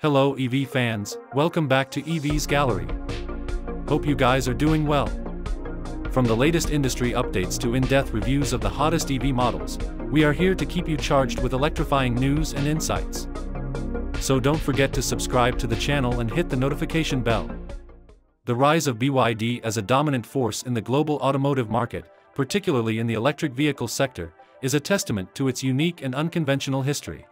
Hello EV fans, welcome back to EVs Gallery. Hope you guys are doing well. From the latest industry updates to in-depth reviews of the hottest EV models, we are here to keep you charged with electrifying news and insights. So don't forget to subscribe to the channel and hit the notification bell. The rise of BYD as a dominant force in the global automotive market, particularly in the electric vehicle sector, is a testament to its unique and unconventional history.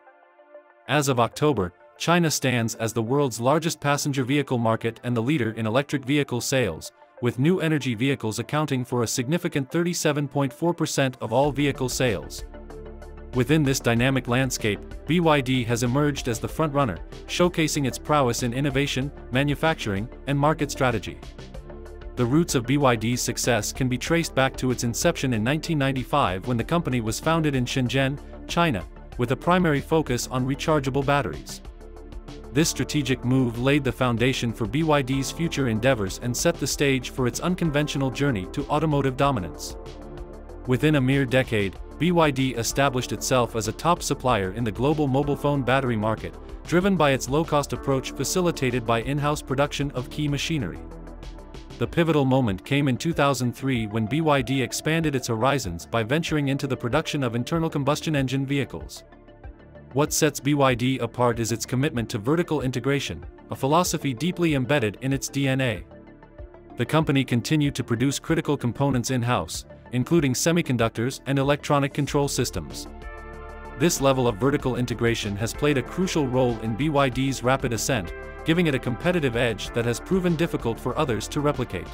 As of October, China stands as the world's largest passenger vehicle market and the leader in electric vehicle sales, with new energy vehicles accounting for a significant 37.4% of all vehicle sales. Within this dynamic landscape, BYD has emerged as the frontrunner, showcasing its prowess in innovation, manufacturing, and market strategy. The roots of BYD's success can be traced back to its inception in 1995 when the company was founded in Shenzhen, China, with a primary focus on rechargeable batteries. This strategic move laid the foundation for BYD's future endeavors and set the stage for its unconventional journey to automotive dominance. Within a mere decade, BYD established itself as a top supplier in the global mobile phone battery market, driven by its low-cost approach facilitated by in-house production of key machinery. The pivotal moment came in 2003 when BYD expanded its horizons by venturing into the production of internal combustion engine vehicles. What sets BYD apart is its commitment to vertical integration, a philosophy deeply embedded in its DNA. The company continued to produce critical components in-house, including semiconductors and electronic control systems. This level of vertical integration has played a crucial role in BYD's rapid ascent, giving it a competitive edge that has proven difficult for others to replicate.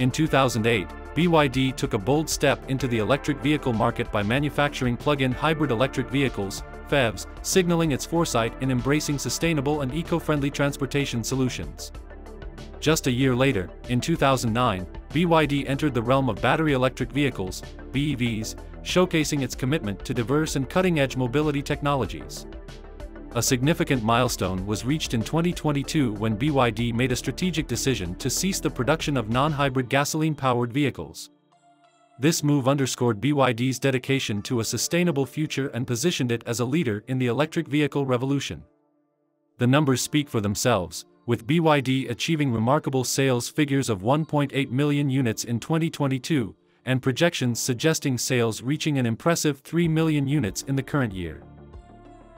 In 2008, BYD took a bold step into the electric vehicle market by manufacturing plug-in hybrid electric vehicles, PHEVs, signaling its foresight in embracing sustainable and eco-friendly transportation solutions. Just a year later, in 2009, BYD entered the realm of battery electric vehicles, BEVs, showcasing its commitment to diverse and cutting-edge mobility technologies. A significant milestone was reached in 2022 when BYD made a strategic decision to cease the production of non-hybrid gasoline-powered vehicles. This move underscored BYD's dedication to a sustainable future and positioned it as a leader in the electric vehicle revolution. The numbers speak for themselves, with BYD achieving remarkable sales figures of 1.8 million units in 2022, and projections suggesting sales reaching an impressive 3 million units in the current year.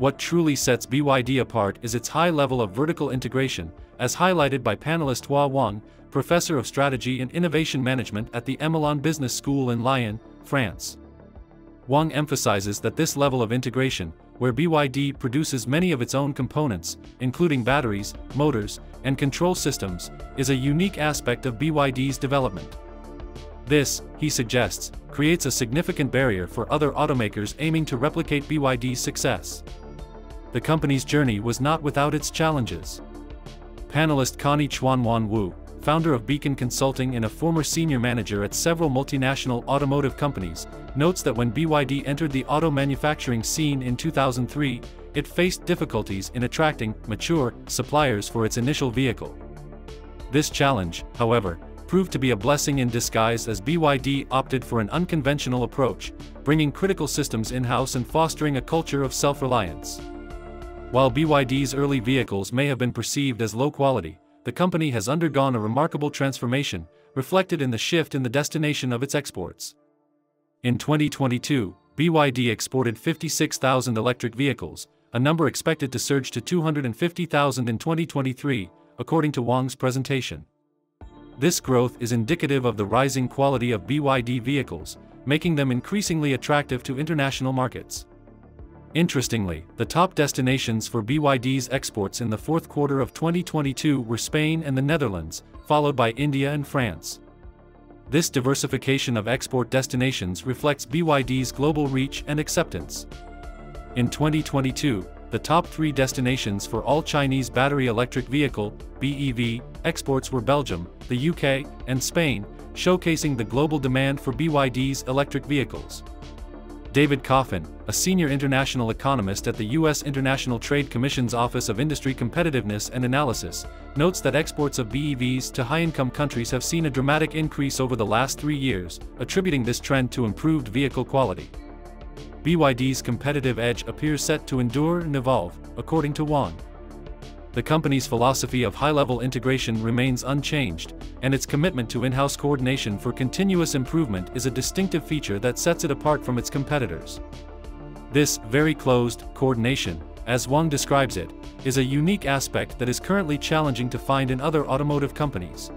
What truly sets BYD apart is its high level of vertical integration, as highlighted by panelist Hua Wang, professor of strategy and innovation management at the emlyon Business School in Lyon, France. Wang emphasizes that this level of integration, where BYD produces many of its own components, including batteries, motors, and control systems, is a unique aspect of BYD's development. This, he suggests, creates a significant barrier for other automakers aiming to replicate BYD's success the company's journey was not without its challenges. Panelist Connie Chuanwan Wu, founder of Beacon Consulting and a former senior manager at several multinational automotive companies, notes that when BYD entered the auto manufacturing scene in 2003, it faced difficulties in attracting mature suppliers for its initial vehicle. This challenge, however, proved to be a blessing in disguise as BYD opted for an unconventional approach, bringing critical systems in-house and fostering a culture of self-reliance. While BYD's early vehicles may have been perceived as low quality, the company has undergone a remarkable transformation, reflected in the shift in the destination of its exports. In 2022, BYD exported 56,000 electric vehicles, a number expected to surge to 250,000 in 2023, according to Wang's presentation. This growth is indicative of the rising quality of BYD vehicles, making them increasingly attractive to international markets. Interestingly, the top destinations for BYD's exports in the fourth quarter of 2022 were Spain and the Netherlands, followed by India and France. This diversification of export destinations reflects BYD's global reach and acceptance. In 2022, the top three destinations for all Chinese battery electric vehicle BEV, exports were Belgium, the UK, and Spain, showcasing the global demand for BYD's electric vehicles. David Coffin, a senior international economist at the U.S. International Trade Commission's Office of Industry Competitiveness and Analysis, notes that exports of BEVs to high-income countries have seen a dramatic increase over the last three years, attributing this trend to improved vehicle quality. BYD's competitive edge appears set to endure and evolve, according to Wang. The company's philosophy of high-level integration remains unchanged, and its commitment to in-house coordination for continuous improvement is a distinctive feature that sets it apart from its competitors. This very closed coordination, as Wang describes it, is a unique aspect that is currently challenging to find in other automotive companies.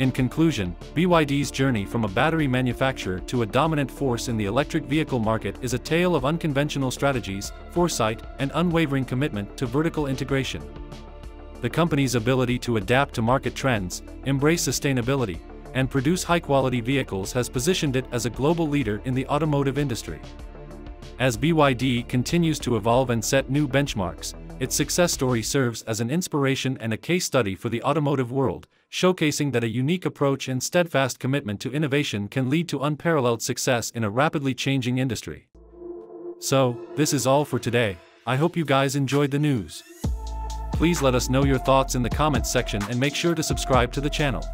In conclusion, BYD's journey from a battery manufacturer to a dominant force in the electric vehicle market is a tale of unconventional strategies, foresight, and unwavering commitment to vertical integration. The company's ability to adapt to market trends, embrace sustainability, and produce high-quality vehicles has positioned it as a global leader in the automotive industry. As BYD continues to evolve and set new benchmarks, its success story serves as an inspiration and a case study for the automotive world, showcasing that a unique approach and steadfast commitment to innovation can lead to unparalleled success in a rapidly changing industry. So, this is all for today, I hope you guys enjoyed the news. Please let us know your thoughts in the comments section and make sure to subscribe to the channel.